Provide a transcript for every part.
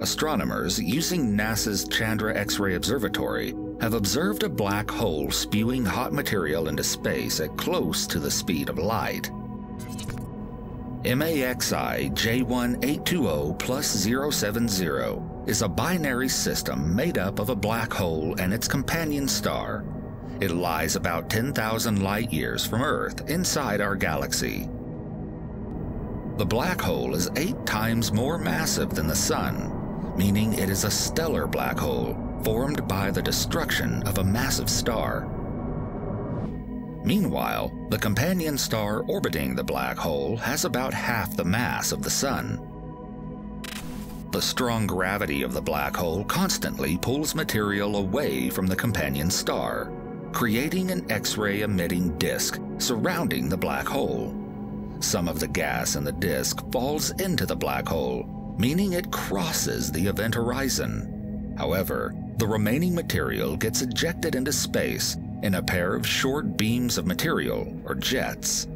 astronomers using NASA's Chandra X-ray Observatory have observed a black hole spewing hot material into space at close to the speed of light. MAXI J1820 plus 070 is a binary system made up of a black hole and its companion star. It lies about 10,000 light years from Earth inside our galaxy. The black hole is eight times more massive than the Sun, meaning it is a stellar black hole formed by the destruction of a massive star. Meanwhile, the companion star orbiting the black hole has about half the mass of the Sun. The strong gravity of the black hole constantly pulls material away from the companion star, creating an X-ray emitting disk surrounding the black hole. Some of the gas in the disk falls into the black hole, meaning it crosses the event horizon. However, the remaining material gets ejected into space in a pair of short beams of material, or jets.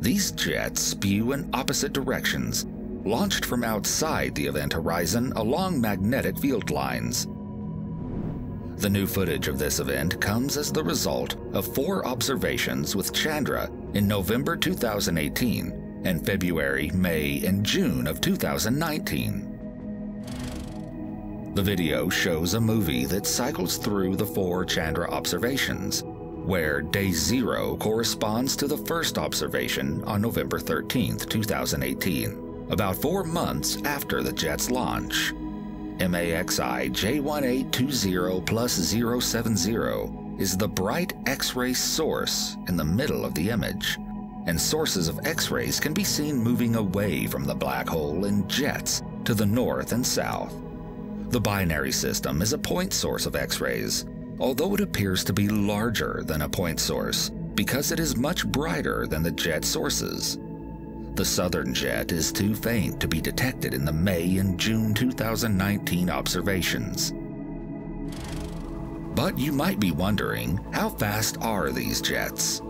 These jets spew in opposite directions launched from outside the event horizon along magnetic field lines. The new footage of this event comes as the result of four observations with Chandra in November 2018 and February, May, and June of 2019. The video shows a movie that cycles through the four Chandra observations, where day zero corresponds to the first observation on November 13, 2018 about four months after the jet's launch. MAXI J1820 plus 070 is the bright X-ray source in the middle of the image, and sources of X-rays can be seen moving away from the black hole in jets to the north and south. The binary system is a point source of X-rays, although it appears to be larger than a point source because it is much brighter than the jet sources. The southern jet is too faint to be detected in the May and June 2019 observations. But you might be wondering, how fast are these jets?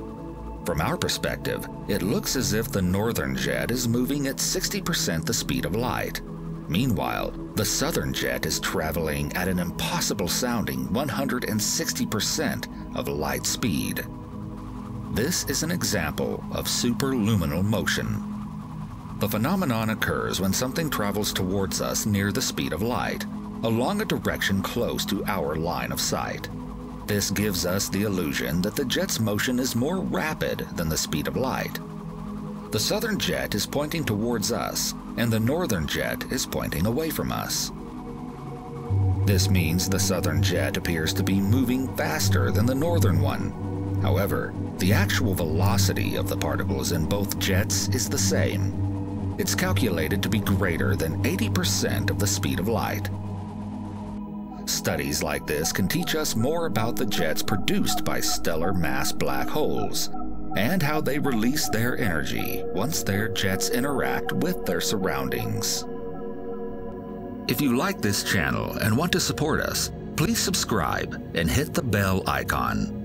From our perspective, it looks as if the northern jet is moving at 60% the speed of light. Meanwhile, the southern jet is traveling at an impossible sounding 160% of light speed. This is an example of superluminal motion. The phenomenon occurs when something travels towards us near the speed of light, along a direction close to our line of sight. This gives us the illusion that the jet's motion is more rapid than the speed of light. The southern jet is pointing towards us, and the northern jet is pointing away from us. This means the southern jet appears to be moving faster than the northern one. However, the actual velocity of the particles in both jets is the same, it's calculated to be greater than 80% of the speed of light. Studies like this can teach us more about the jets produced by stellar mass black holes and how they release their energy once their jets interact with their surroundings. If you like this channel and want to support us, please subscribe and hit the bell icon.